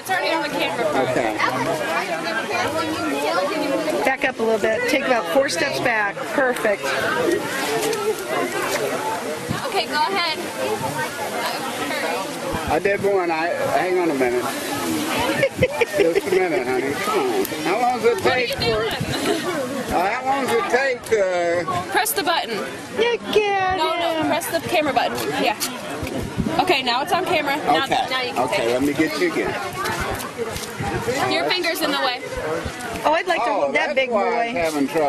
It's already on the camera. Okay. Back up a little bit. Take about four steps back. Perfect. Okay, go ahead. I did one. I hang on a minute. Just a minute, honey. Come on. How long does it What are take you for? doing? Uh, how long does it take? Uh, Press the button. You get No, no, him. Press the camera button. Yeah. Okay, now it's on camera. Now, okay. now you can okay. take Let me get you again. Your finger's in the way. Oh, I'd like to Oh, hold that big why I was boy. having trouble.